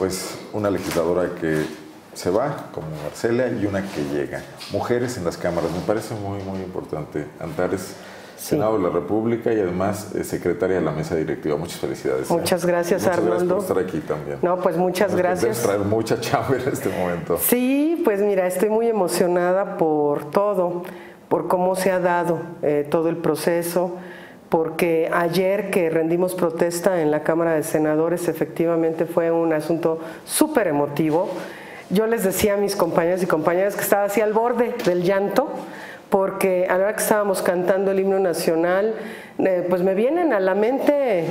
pues una legisladora que se va, como Marcela, y una que llega. Mujeres en las cámaras, me parece muy, muy importante. Antares, Senado de la República y además eh, secretaria de la mesa directiva. Muchas felicidades. ¿eh? Muchas gracias, muchas Arnoldo. Gracias por estar aquí también. No, pues muchas gracias. Traer mucha chamba en este momento. Sí, pues mira, estoy muy emocionada por todo, por cómo se ha dado eh, todo el proceso porque ayer que rendimos protesta en la Cámara de Senadores efectivamente fue un asunto súper emotivo. Yo les decía a mis compañeros y compañeras que estaba así al borde del llanto, porque a la hora que estábamos cantando el himno nacional, eh, pues me vienen a la mente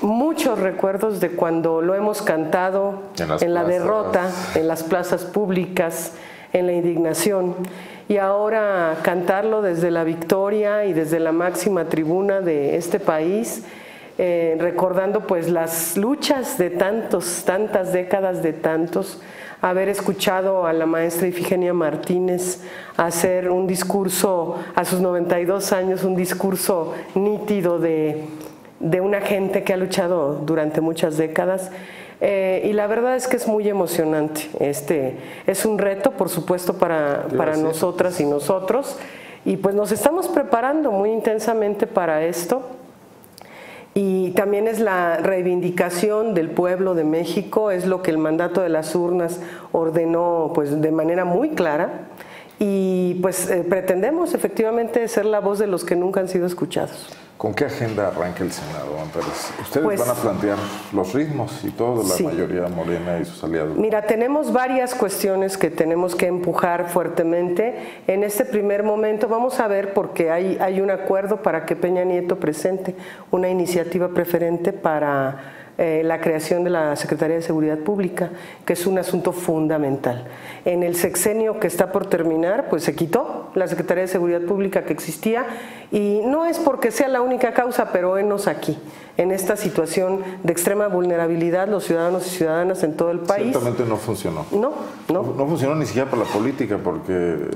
muchos recuerdos de cuando lo hemos cantado en, en la derrota, en las plazas públicas, en la indignación y ahora cantarlo desde la victoria y desde la máxima tribuna de este país, eh, recordando pues las luchas de tantos, tantas décadas de tantos, haber escuchado a la maestra Ifigenia Martínez hacer un discurso a sus 92 años, un discurso nítido de, de una gente que ha luchado durante muchas décadas. Eh, y la verdad es que es muy emocionante. Este, es un reto, por supuesto, para, para nosotras y nosotros. Y pues nos estamos preparando muy intensamente para esto. Y también es la reivindicación del pueblo de México, es lo que el mandato de las urnas ordenó pues, de manera muy clara. Y pues eh, pretendemos efectivamente ser la voz de los que nunca han sido escuchados. ¿Con qué agenda arranca el Senado, Ustedes pues van a plantear los ritmos y todo, la mayoría morena y sus aliados. Mira, tenemos varias cuestiones que tenemos que empujar fuertemente. En este primer momento vamos a ver porque hay, hay un acuerdo para que Peña Nieto presente una iniciativa preferente para eh, la creación de la Secretaría de Seguridad Pública, que es un asunto fundamental. En el sexenio que está por terminar, pues se quitó la Secretaría de Seguridad Pública que existía y no es porque sea la única causa, pero enos aquí, en esta situación de extrema vulnerabilidad, los ciudadanos y ciudadanas en todo el país. Ciertamente no funcionó. No, no. No, funcionó ni siquiera para la política, porque eh,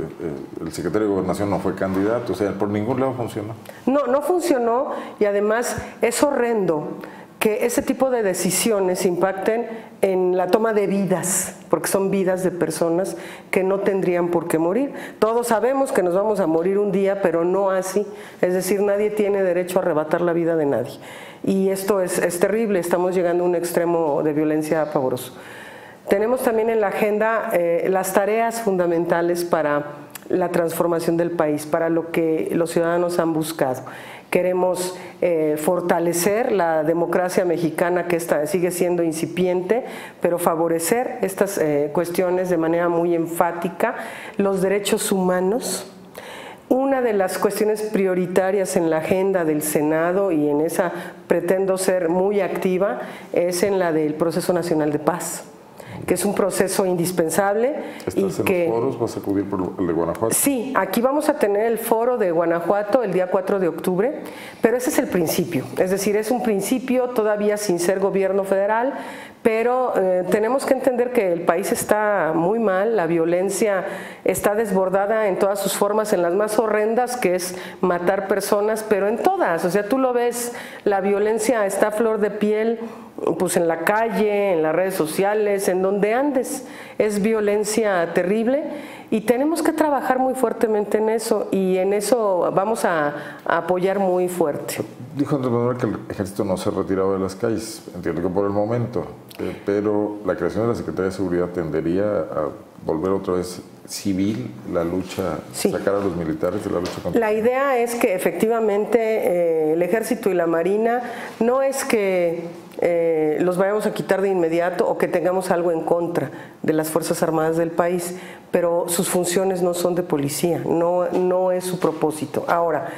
el secretario de Gobernación no fue candidato, o sea, por ningún lado funcionó. No, no funcionó y además es horrendo que ese tipo de decisiones impacten en la toma de vidas, porque son vidas de personas que no tendrían por qué morir. Todos sabemos que nos vamos a morir un día, pero no así. Es decir, nadie tiene derecho a arrebatar la vida de nadie. Y esto es, terrible, estamos llegando a un extremo de violencia pavoroso. Tenemos también en la agenda eh, las tareas fundamentales para la transformación del país, para lo que los ciudadanos han buscado. Queremos eh, fortalecer la democracia mexicana que está, sigue siendo incipiente, pero favorecer estas eh, cuestiones de manera muy enfática, los derechos humanos. Una de las cuestiones prioritarias en la agenda del Senado y en esa pretendo ser muy activa es en la del proceso nacional de paz que es un proceso indispensable. y en que, los foros? ¿Vas a acudir por el de Guanajuato? Sí, aquí vamos a tener el foro de Guanajuato el día 4 de octubre, pero ese es el principio, es decir, es un principio todavía sin ser gobierno federal, pero eh, tenemos que entender que el país está muy mal, la violencia está desbordada en todas sus formas, en las más horrendas, que es matar personas, pero en todas, o sea, tú lo ves, la violencia está a flor de piel pues en la calle, en las redes sociales, en donde andes. Es violencia terrible y tenemos que trabajar muy fuertemente en eso y en eso vamos a, apoyar muy fuerte. Dijo Andrés Manuel que el ejército no se ha retirado de las calles, entiendo que por el momento, eh, pero la creación de la Secretaría de Seguridad tendería a volver otra vez civil la lucha, sacar a los militares de la lucha contra La idea es que efectivamente eh, el ejército y la marina no es que eh, los vayamos a quitar de inmediato o que tengamos algo en contra de las Fuerzas Armadas del país, pero sus funciones no son de policía, no, no es su propósito. Ahora,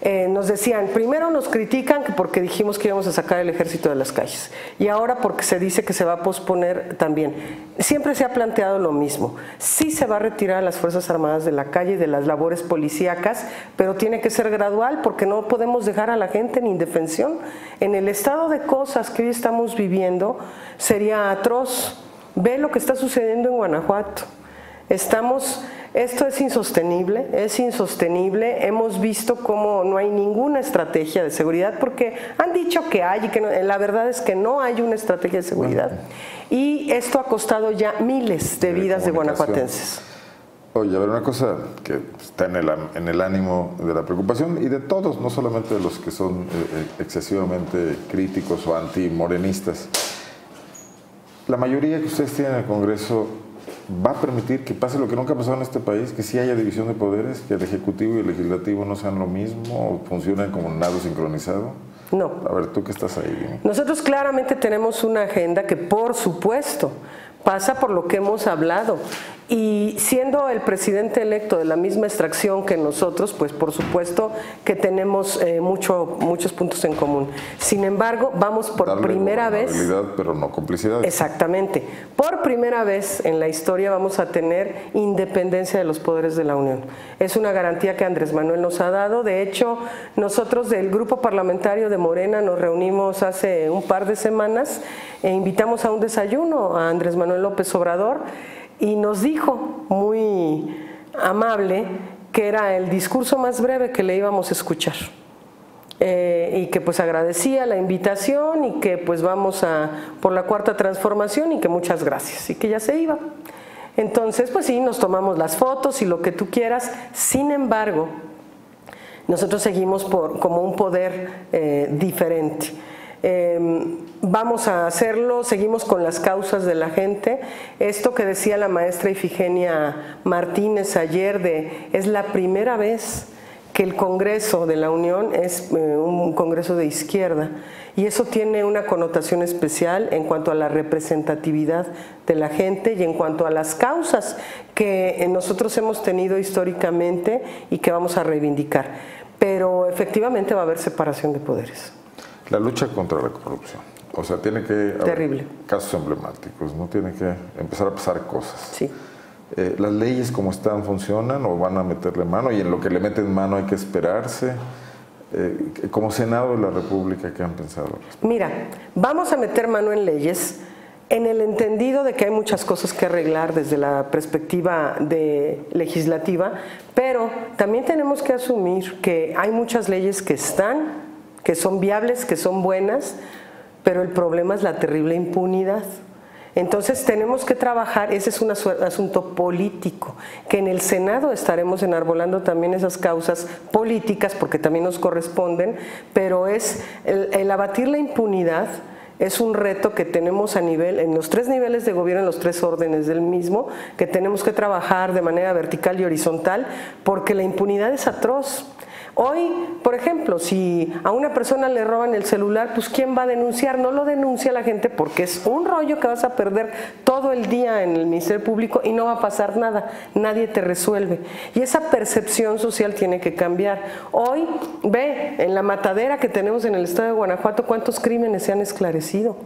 eh, nos decían, primero nos critican porque dijimos que íbamos a sacar el ejército de las calles y ahora porque se dice que se va a posponer también. Siempre se ha planteado lo mismo. Sí se va a retirar a las Fuerzas Armadas de la calle y de las labores policíacas, pero tiene que ser gradual porque no podemos dejar a la gente en indefensión. En el estado de cosas que hoy estamos viviendo sería atroz. Ve lo que está sucediendo en Guanajuato. Estamos esto es insostenible, es insostenible. Hemos visto cómo no hay ninguna estrategia de seguridad porque han dicho que hay y que la verdad es que no hay una estrategia de seguridad. Y esto ha costado ya miles de vidas de guanajuatenses. Oye, a ver, una cosa que está en el, en el ánimo de la preocupación y de todos, no solamente de los que son eh, eh, excesivamente críticos o antimorenistas. La mayoría que ustedes tienen en el Congreso va a permitir que pase lo que nunca ha pasado en este país, que sí haya división de poderes, que el Ejecutivo y el Legislativo no sean lo mismo o funcionen como nado sincronizado. No. A ver, tú que estás ahí. Nosotros claramente tenemos una agenda que, por supuesto, pasa por lo que hemos hablado. Y siendo el presidente electo de la misma extracción que nosotros, pues por supuesto que tenemos eh, mucho, muchos puntos en común. Sin embargo, vamos por primera vez... Pero no complicidad. Exactamente. Por primera vez en la historia vamos a tener independencia de los poderes de la Unión. Es una garantía que Andrés Manuel nos ha dado. De hecho, nosotros del grupo parlamentario de Morena nos reunimos hace un par de semanas e invitamos a un desayuno a Andrés Manuel López Obrador y nos dijo muy amable que era el discurso más breve que le íbamos a escuchar. Eh, y que pues agradecía la invitación y que pues vamos a por la cuarta transformación y que muchas gracias y que ya se iba. Entonces pues sí, nos tomamos las fotos y lo que tú quieras, sin embargo, nosotros seguimos por, como un poder eh, diferente. Em, vamos a hacerlo, seguimos con las causas de la gente. Esto que decía la maestra Ifigenia Martínez ayer es la primera vez que el Congreso de la Unión es eh, un Congreso de izquierda y eso tiene una connotación especial en cuanto a la representatividad de la gente y en cuanto a las causas que nosotros hemos tenido históricamente y que vamos a reivindicar. Pero efectivamente va a haber separación de poderes. La lucha contra la corrupción. O sea, tiene que Terrible. casos emblemáticos, ¿no? Tiene que empezar a pasar cosas. Sí. Eh, ¿Las leyes como están funcionan o van a meterle mano? Y en lo que le meten mano hay que esperarse. Eh, como Senado de la República, ¿qué han pensado? Mira, vamos a meter mano en leyes en el entendido de que hay muchas cosas que arreglar desde la perspectiva de legislativa, pero también tenemos que asumir que hay muchas leyes que están que son viables, que son buenas, pero el problema es la terrible impunidad. Entonces tenemos que trabajar, ese es un asunto político, que en el Senado estaremos enarbolando también esas causas políticas, porque también nos corresponden, pero es el, abatir la impunidad es un reto que tenemos a nivel, en los tres niveles de gobierno, en los tres órdenes del mismo, que tenemos que trabajar de manera vertical y horizontal, porque la impunidad es atroz. Hoy, por ejemplo, si a una persona le roban el celular, pues ¿quién va a denunciar? No lo denuncia la gente porque es un rollo que vas a perder todo el día en el Ministerio Público y no va a pasar nada, nadie te resuelve. Y esa percepción social tiene que cambiar. Hoy, ve, en la matadera que tenemos en el estado de Guanajuato, cuántos crímenes se han esclarecido.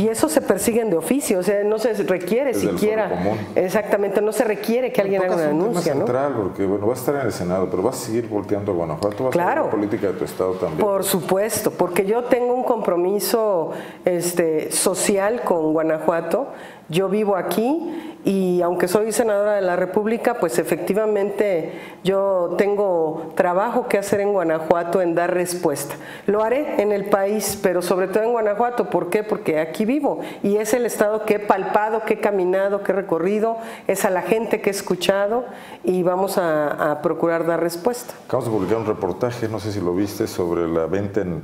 Y eso se persiguen de oficio, o sea, no se requiere siquiera. Exactamente, no se requiere que alguien haga una denuncia. ¿no? central, porque bueno, vas a estar en el Senado, pero vas a seguir volteando a Guanajuato, vas claro, a la política de tu estado también. Por supuesto, porque yo tengo un compromiso este, social con Guanajuato. Yo vivo aquí y aunque soy senadora de la República, pues efectivamente yo tengo trabajo que hacer en Guanajuato en dar respuesta. Lo haré en el país, pero sobre todo en Guanajuato. ¿Por qué? Porque aquí vivo y es el estado que he palpado, que he caminado, que he recorrido, es a la gente que he escuchado y vamos a, procurar dar respuesta. Acabamos de publicar un reportaje, no sé si lo viste, sobre la venta en,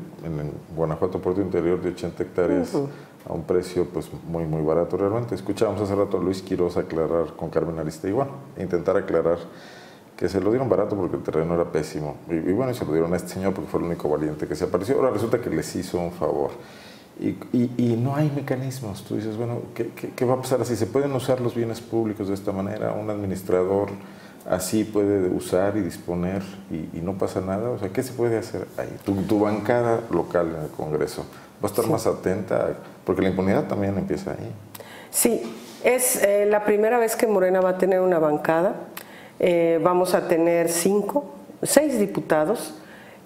Guanajuato, Puerto Interior, de 80 hectáreas a un precio pues muy muy barato realmente. Escuchábamos hace rato a Luis Quiroz aclarar con Carmen Arista igual, intentar aclarar que se lo dieron barato porque el terreno era pésimo. Y, bueno, se lo dieron a este señor porque fue el único valiente que se apareció. Ahora resulta que les hizo un favor. Y, y, no hay mecanismos. Tú dices, bueno, ¿qué, ¿qué, va a pasar así? ¿Se pueden usar los bienes públicos de esta manera? ¿Un administrador así puede usar y disponer y, no pasa nada? O sea, ¿qué se puede hacer ahí? Tu, tu bancada local en el Congreso va a estar más atenta porque la impunidad también empieza ahí. Sí, es eh, la primera vez que Morena va a tener una bancada. Eh, vamos a tener cinco, seis diputados.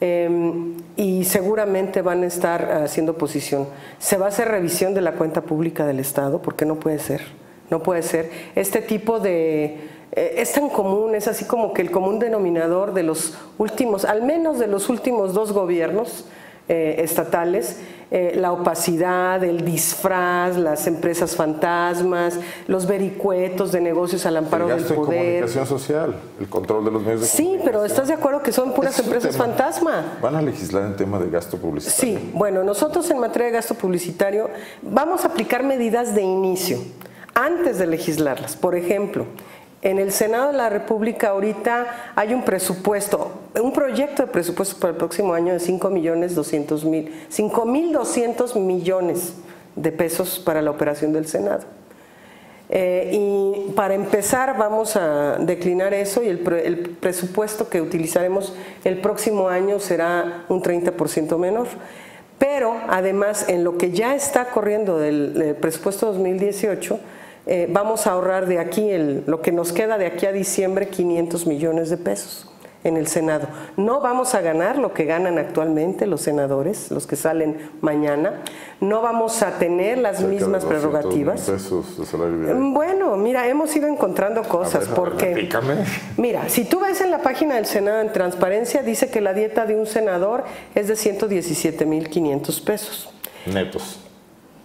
Em, y seguramente van a estar haciendo oposición. Se va a hacer revisión de la cuenta pública del Estado, porque no puede ser, no puede ser. Este tipo de eh, es tan común, es así como que el común denominador de los últimos, al menos de los últimos dos gobiernos eh, estatales, eh, la opacidad, el disfraz, las empresas fantasmas, los vericuetos de negocios al amparo el del poder. comunicación social, el control de los medios de Sí, pero ¿estás de acuerdo que son puras empresas fantasma? ¿Van a legislar en tema de gasto publicitario? Sí, bueno, nosotros en materia de gasto publicitario vamos a aplicar medidas de inicio antes de legislarlas. Por ejemplo, en el Senado de la República ahorita hay un presupuesto, un proyecto de presupuesto para el próximo año de 5 millones 200 mil, 5 mil 200 millones de pesos para la operación del Senado. Eh, y para empezar vamos a declinar eso y el, presupuesto que utilizaremos el próximo año será un 30% menor. Pero además en lo que ya está corriendo del, del presupuesto 2018, eh, vamos a ahorrar de aquí, el, lo que nos queda de aquí a diciembre, 500 millones de pesos en el Senado. No vamos a ganar lo que ganan actualmente los senadores, los que salen mañana. No vamos a tener las mismas prerrogativas. Mm, bueno, mira, hemos ido encontrando cosas porque... mira, si tú ves en la página del Senado en transparencia, dice que la dieta de un senador es de 117.500 pesos. Netos.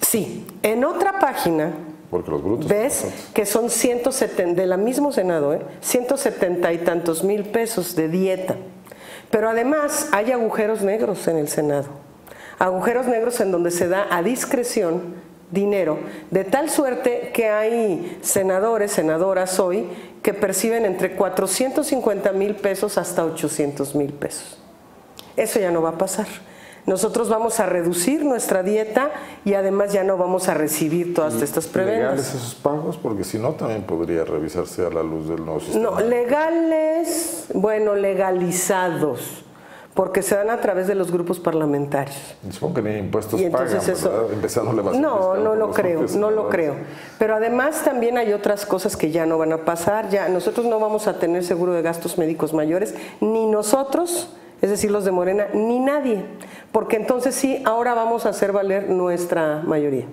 Sí, en otra página porque los brutos. ¿Ves? Que son 170, de la mismo Senado, ¿eh? 170 y tantos mil pesos de dieta. Pero además hay agujeros negros en el Senado. Agujeros negros en donde se da a discreción dinero, de tal suerte que hay senadores, senadoras hoy, que perciben entre 450 mil pesos hasta 800 mil pesos. Eso ya no va a pasar nosotros vamos a reducir nuestra dieta y además ya no vamos a recibir todas estas prebendas. ¿Legales esos pagos? Porque si no, también podría revisarse a la luz del nuevo sistema. No, legales, bueno, legalizados porque se dan a través de los grupos parlamentarios. Supongo que ni impuestos y pagan, eso, Empezando No, no lo creo, no lo creo. Pero además también hay otras cosas que ya no van a pasar. Ya nosotros no vamos a tener seguro de gastos médicos mayores, ni nosotros es decir, los de Morena, ni nadie, porque entonces sí, ahora vamos a hacer valer nuestra mayoría.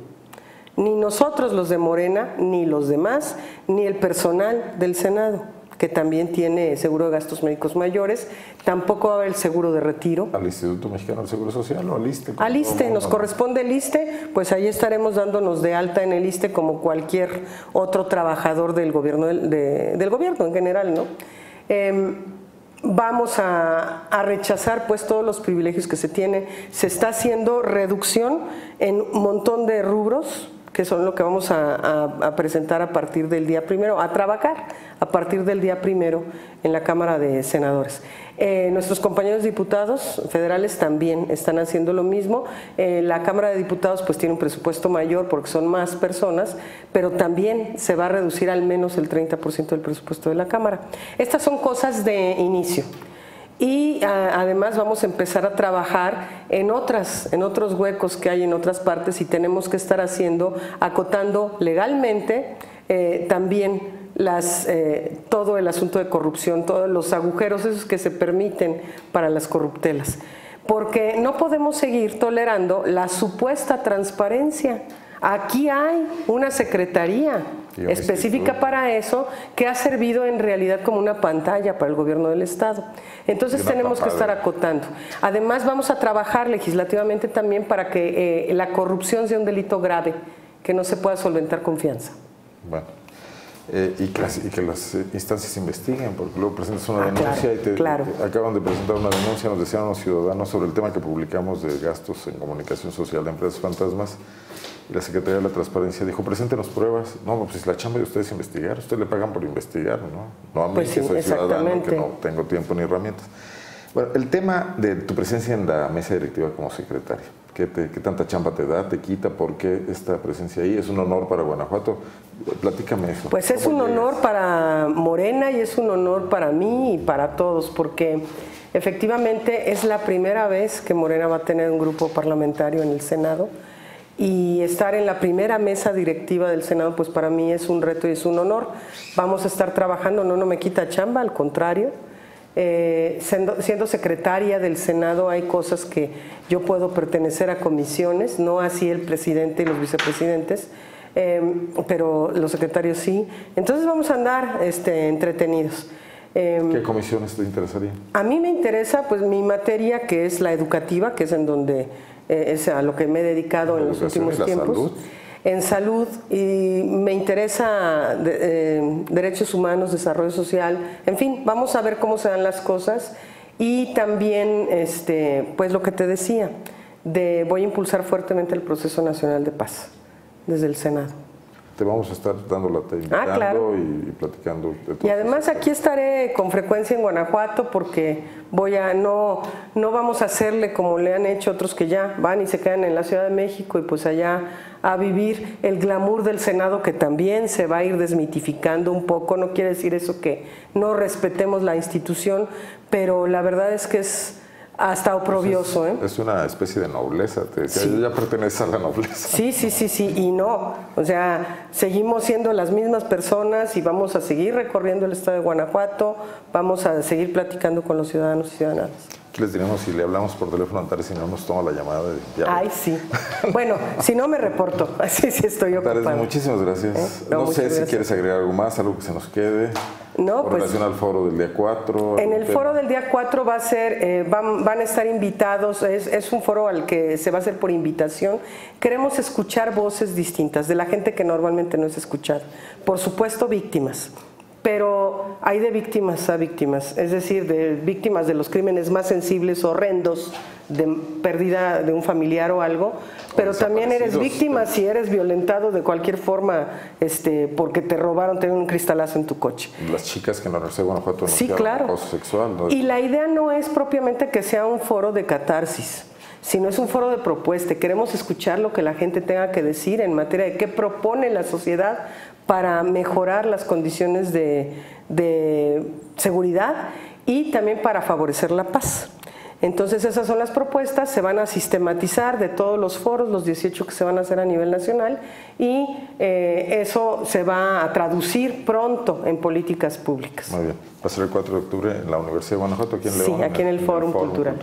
Ni nosotros los de Morena, ni los demás, ni el personal del Senado, que también tiene seguro de gastos médicos mayores, tampoco va a haber el seguro de retiro. ¿Al Instituto Mexicano del Seguro Social o al ISTE? Al ISTE, nos corresponde el ISTE, pues ahí estaremos dándonos de alta en el ISTE como cualquier otro trabajador del gobierno, del gobierno en general, ¿no? Em, vamos a, rechazar pues todos los privilegios que se tienen. Se está haciendo reducción en un montón de rubros que son lo que vamos a, presentar a partir del día primero, a trabajar a partir del día primero en la Cámara de Senadores. Eh, nuestros compañeros diputados federales también están haciendo lo mismo. Eh, la Cámara de Diputados pues tiene un presupuesto mayor porque son más personas, pero también se va a reducir al menos el 30% del presupuesto de la Cámara. Estas son cosas de inicio y además vamos a empezar a trabajar en otras en otros huecos que hay en otras partes y tenemos que estar haciendo acotando legalmente eh, también las, eh, todo el asunto de corrupción, todos los agujeros esos que se permiten para las corruptelas. Porque no podemos seguir tolerando la supuesta transparencia. Aquí hay una secretaría específica para eso que ha servido en realidad como una pantalla para el gobierno del Estado. Entonces tenemos que estar acotando. Además vamos a trabajar legislativamente también para que eh, la corrupción sea un delito grave, que no se pueda solventar confianza. Bueno. Eh, y, que, y, que, las instancias investiguen, porque luego presentas una ah, denuncia y te, acaban de presentar una denuncia, nos decían los ciudadanos sobre el tema que publicamos de gastos en comunicación social de empresas fantasmas la Secretaría de la Transparencia dijo, preséntenos pruebas. No, pues la chamba de ustedes es investigar, ustedes le pagan por investigar, ¿no? No a mí pues que soy ciudadano, que no tengo tiempo ni herramientas. Bueno, el tema de tu presencia en la mesa directiva como secretario, ¿qué, ¿qué, tanta chamba te da, te quita? ¿Por qué esta presencia ahí? ¿Es un honor para Guanajuato? Platícame eso. Pues es un honor para Morena y es un honor para mí y para todos, porque efectivamente es la primera vez que Morena va a tener un grupo parlamentario en el Senado y estar en la primera mesa directiva del Senado, pues para mí es un reto y es un honor. Vamos a estar trabajando, no, no me quita chamba, al contrario. Eh, siendo, secretaria del Senado hay cosas que yo puedo pertenecer a comisiones, no así el presidente y los vicepresidentes. em, pero los secretarios sí. Entonces vamos a andar este, entretenidos. Em, ¿Qué comisiones te interesarían? A mí me interesa pues mi materia que es la educativa, que es en donde eh, es a lo que me he dedicado en los últimos tiempos. En salud y me interesa eh, derechos humanos, desarrollo social, en fin, vamos a ver cómo se dan las cosas. Y también este, pues lo que te decía, de voy a impulsar fuertemente el proceso nacional de paz desde el Senado te vamos a estar dando la ah, y, platicando. y además aquí estaré con frecuencia en Guanajuato porque voy a no no vamos a hacerle como le han hecho otros que ya van y se quedan en la Ciudad de México y pues allá a vivir el glamour del Senado que también se va a ir desmitificando un poco. No quiere decir eso que no respetemos la institución, pero la verdad es que es hasta oprobioso. ¿eh? Es una especie de nobleza, te ya pertenece a la nobleza. Sí, sí, sí, sí, y no. O sea, seguimos siendo las mismas personas y vamos a seguir recorriendo el estado de Guanajuato, vamos a seguir platicando con los ciudadanos y ciudadanas. ¿Qué les diremos si le hablamos por teléfono a Antares y no nos toma la llamada? Ay, sí. Bueno, si no me reporto. Así sí estoy ocupada. Antares, muchísimas gracias. ¿Eh? No, sé si quieres agregar algo más, algo que se nos quede. No, pues, relación al foro del día 4. En el foro del día 4 va a ser, eh, van, van, a estar invitados, es, es, un foro al que se va a hacer por invitación. Queremos escuchar voces distintas de la gente que normalmente no es escuchada. Por supuesto, víctimas pero hay de víctimas a víctimas, es decir, de víctimas de los crímenes más sensibles, horrendos, de pérdida de un familiar o algo, pero también eres víctima si eres violentado de cualquier forma, este, porque te robaron, te un cristalazo en tu coche. Las chicas que en la Universidad de Guanajuato sí, claro. sexual. Y la idea no es propiamente que sea un foro de catarsis sino es un foro de propuesta. Queremos escuchar lo que la gente tenga que decir en materia de qué propone la sociedad para mejorar las condiciones de, seguridad y también para favorecer la paz. Entonces esas son las propuestas, se van a sistematizar de todos los foros, los 18 que se van a hacer a nivel nacional, y eh, eso se va a traducir pronto en políticas públicas. Muy bien. Va a ser el 4 de octubre en la Universidad de Guanajuato, aquí en León. Sí, aquí en el, Fórum, Cultural.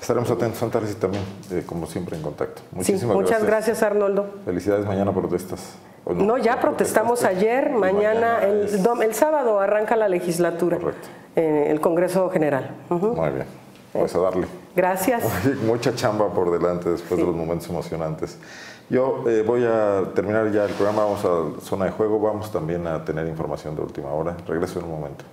Estaremos atentos, Antares, y también, eh, como siempre, en contacto. Muchísimas muchas gracias. Arnoldo. Felicidades, mañana protestas. No, ya protestamos ayer, mañana, el, sábado arranca la legislatura, Correcto. el Congreso General. Muy bien, pues a darle. Gracias. Mucha chamba por delante después de los momentos emocionantes. Yo eh, voy a terminar ya el programa, vamos a zona de juego, vamos también a tener información de última hora. Regreso en un momento.